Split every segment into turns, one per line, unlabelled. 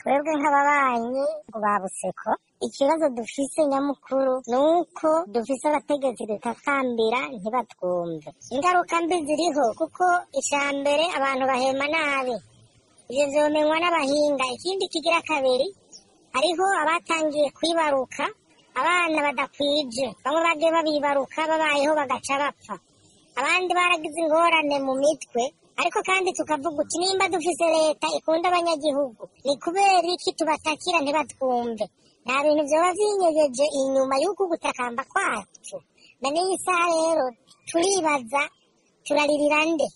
twebwe nk'ababanyi ngo babuseko ikibazo dufise nyamukuru ni uko dufise abategetsi dutakambira ntibatwumve ingaruka mbi ziriho kuko icya mbere abantu bahema nabi ibyo byomenywa n'abahinga ikindi kigira kabiri hariho abatangiye kwibaruka abana badakwije bamwe bagiye babibaruka babayeho bagaca bapfa abandi baragize ingorane mu mitwe ariko kandi tukavuga uti nimba dufite leta ikunda abanyagihugu ni kubera iki tubatakira ntibatwumve nta bintu byaba byinyegeje inyuma y'uko gutakamba kwacu na n'iyi saha rero turibaza turaririra nde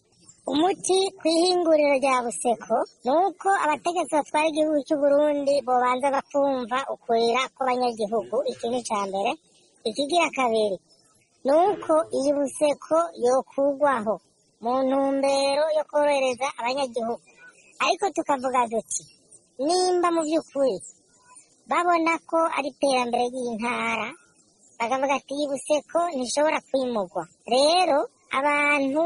umuti ku ihinguriro rya buseko ni uko abategetsi batwara igihugu cy'u Burundi bobanza bakumva ukurira kw'abanyagihugu ikintu cya mbere ikigira kabiri ni uko iyi buseko yokugwaho mu ntumbero yo korohereza abanyagihugu ariko tukavuga duti nimba mu by'ukuri babona ko ari iterambere ry'intara bakavuga ati yibuse ko ntishobora kwimugwa rero abantu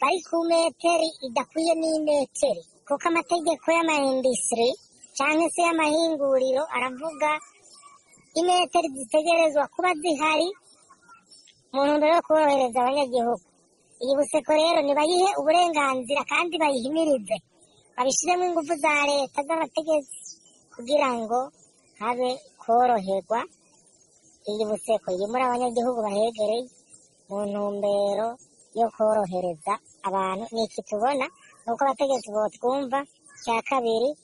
bari ku meteri idakwiye n'imeteri kuko amategeko y'amahindisire cyangwa se y'amahinguriro aravuga imeteri zitegerezwa kuba zihari mu ntumbero yo korohereza abanyagihugu iyi buseko rero ntibayihe uburenganzira kandi bayihimirize babishyiremo ingufu za leta z'abategetsi kugira ngo habe koroherwa iyi buseko yimura abanyagihugu bahegereye mu ntumbero yo korohereza abantu ni iki tubona ni uko abategetsi botwumva cya kabiri